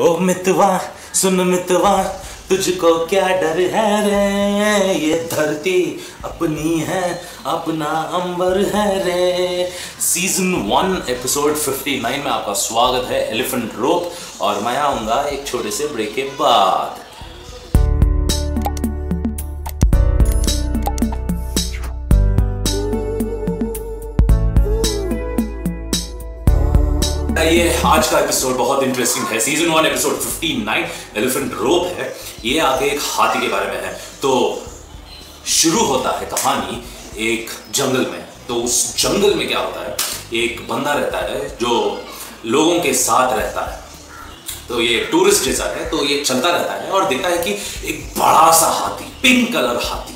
ओ मितवा, सुन मितवा, तुझको क्या डर है रे? ये धरती अपनी है, अपना अंबर है रे। सीज़न वन एपिसोड 59 में आपका स्वागत है एलिफेंट रोप और मैं आऊँगा एक छोटे से ब्रेक के बाद। ये आज का एपिसोड बहुत इंटरेस्टिंग है। Season one episode 59 elephant rope है। ये आगे एक हाथी के बारे में है। तो शुरू होता है कहानी एक जंगल में। तो उस जंगल में क्या होता है? एक बंदा रहता है जो लोगों के साथ रहता है। तो ये टूरिस्ट जैसा है तो ये चलता रहता है और देखता है कि एक बड़ा सा हाथी पिंक कलर हाथी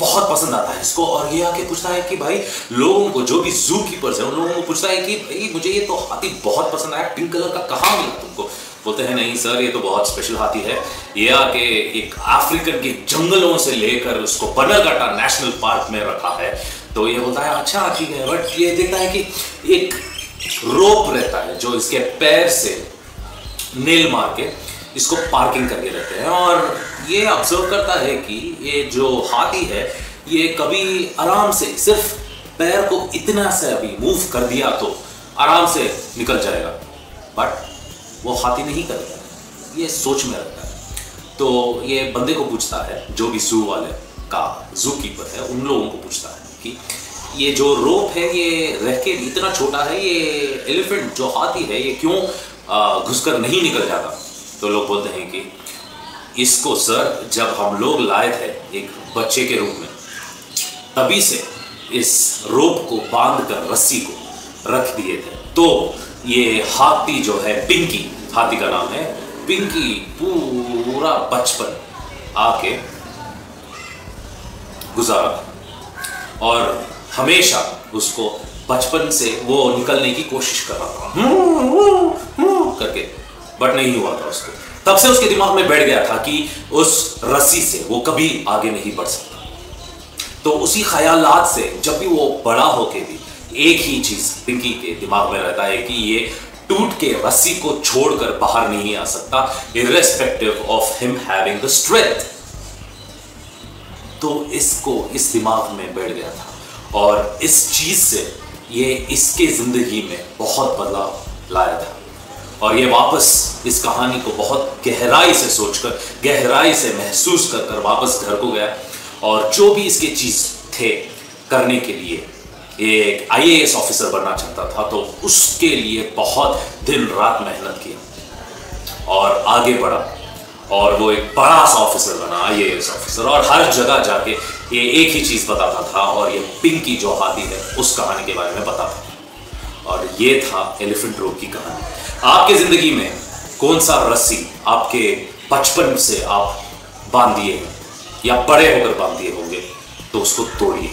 बहुत पसंद आता है। इसको और ये आके पूछता है कि भाई, लोगों को जो भी जू कीपर्स है, उन लोगों को पूछता है कि भाई, मुझे ये तो हाथी बहुत पसंद आया पिंक कलर का कहाँ मिला तुमको? बोलते हैं, नहीं सर ये तो बहुत स्पेशल हाथी है। ये आके एक अफ्रीकन के जंगलों से लेकर उसको बनरघट्टा नेशनल पार्क में रखा है। तो ये बोलता है अच्छा हाथी है। बट ये देखता है कि एक रोप रहता है जो इसके पैर से नेल मार के इसको पार्किंग करके रहते हैं। और ये ऑब्ज़र्व करता है कि ये जो हाथी है, ये कभी आराम से, सिर्फ़ पैर को इतना से अभी मूव कर दिया तो आराम से निकल जाएगा। बट वो हाथी नहीं करेगा ये सोच में रखता है। तो ये बंदे को पूछता है, जो भी जू वाले का जू कीपर है, उन लोगों को पूछता है कि ये जो रोप है, ये रह के इतना छोटा है, ये एलिफेंट जो हाथी है, ये क्यों घुसकर नहीं निकल जाता? तो लोग बोलते हैं कि इसको सर जब हम लोग लाए थे एक बच्चे के रूप में, तभी से इस रोप को बाँध कर रस्सी को रख दिए थे। तो ये हाथी जो है पिंकी हाथी का नाम है पिंकी पूरा बचपन आके गुजारा और हमेशा उसको बचपन से वो निकलने की कोशिश कर रहा था। करके। बट नहीं हुआ था उसको। तब से उसके दिमाग में बैठ गया था कि उस रस्सी से वो कभी आगे नहीं बढ़ सकता। तो उसी ख्यालात से जब भी वो बड़ा होके भी एक ही चीज़ पिंकी के दिमाग में रहता है कि ये टूट के रस्सी को छोड़कर बाहर नहीं आ सकता irrespective of him having the strength तो इसको इस दिमाग में बैठ गया था। और इस चीज़ से ये इसके ज़िंदगी में बहुत बदलाव लाया था। और ये वापस इस कहानी को बहुत गहराई से सोचकर, गहराई से महसूस कर कर वापस घर को गया और जो भी इसके चीज़ थे करने के लिए एक आईएएस ऑफिसर बनना चाहता था तो उसके लिए बहुत दिन रात मेहनत किया और आगे बढ़ा और वो एक बड़ा सा ऑफिसर बना आईएएस ऑफिसर और हर जगह जाके ये एक ही चीज़ बताता था और ये पिंकी जो हाथी है, उस कहानी के बारे में बताता था। और ये था एलिफेंट रोग की कहानी। आपके ज़िंदगी में कौन सा रस्सी आपके बचपन से आप बाँध दिए या बड़े होकर बाँध दिए होंगे तो उसको तोड़िए।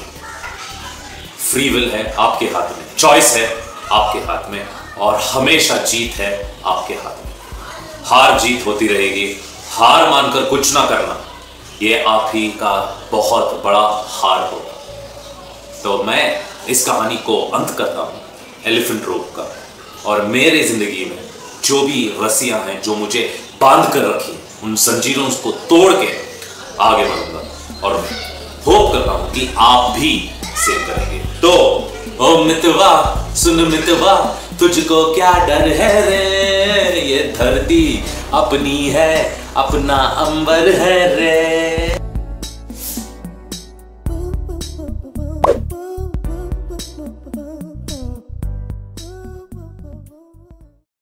फ्री विल है आपके हाथ में चॉइस है आपके हाथ में, और हमेशा जीत है आपके हाथ में। हार जीत होती रहेगी, हार मानकर कुछ ना करना, ये आप ही का बहुत बड़ा हार होगा। तो मैं इस कहानी को अंत करता हूँ एलिफेंट रोप का। और मेरे ज़िंदगी में जो भी रस्सियाँ हैं, जो मुझे बाँध कर रखी उन जंजीरों को तोड़ के आगे बढ़ूँगा। और होप करता हूँ कि आप भी सेव करेंगे। तो ओ मितवा, सुन मितवा, तुझको क्या डर है रे? ये धरती अपनी है, अपना अंबर है रे।